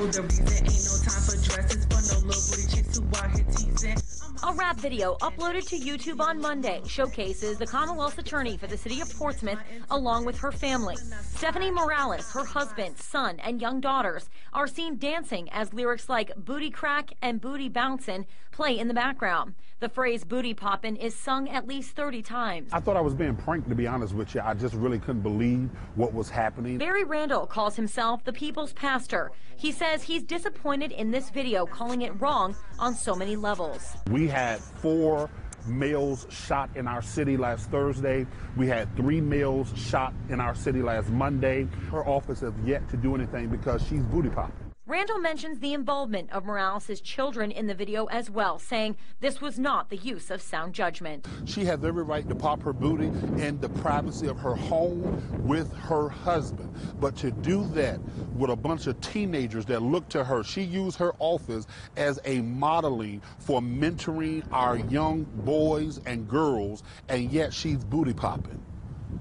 know the reason. Ain't no time for dresses for no little booty chicks who out here teasing. A rap video uploaded to YouTube on Monday showcases the Commonwealth's attorney for the city of Portsmouth along with her family. Stephanie Morales, her husband, son, and young daughters are seen dancing as lyrics like booty crack and booty bouncin' play in the background. The phrase booty poppin' is sung at least 30 times. I thought I was being pranked, to be honest with you. I just really couldn't believe what was happening. Barry Randall calls himself the people's pastor. He says he's disappointed in this video, calling it wrong on so many levels. We had four males shot in our city last Thursday. We had three males shot in our city last Monday. Her office has yet to do anything because she's booty popping. Randall mentions the involvement of Morales' children in the video as well, saying this was not the use of sound judgment. She has every right to pop her booty in the privacy of her home with her husband. But to do that with a bunch of teenagers that look to her, she used her office as a modeling for mentoring our young boys and girls, and yet she's booty popping.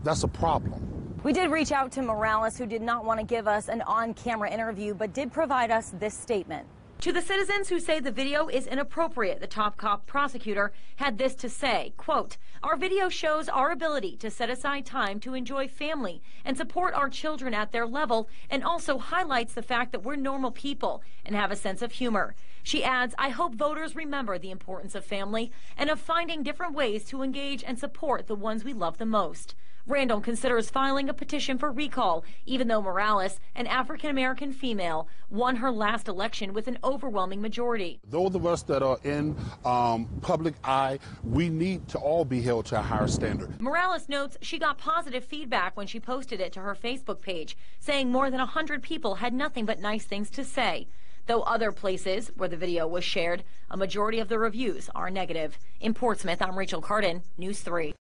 That's a problem. We did reach out to Morales, who did not want to give us an on camera interview, but did provide us this statement. To the citizens who say the video is inappropriate, the top cop prosecutor had this to say, quote, Our video shows our ability to set aside time to enjoy family and support our children at their level and also highlights the fact that we're normal people and have a sense of humor. She adds, I hope voters remember the importance of family and of finding different ways to engage and support the ones we love the most. Randall considers filing a petition for recall, even though Morales, an African American female, won her last election with an overwhelming majority. Those of us that are in um, public eye, we need to all be held to a higher standard. Morales notes she got positive feedback when she posted it to her Facebook page, saying more than 100 people had nothing but nice things to say. Though other places where the video was shared, a majority of the reviews are negative. In Portsmouth, I'm Rachel Cardin, News 3.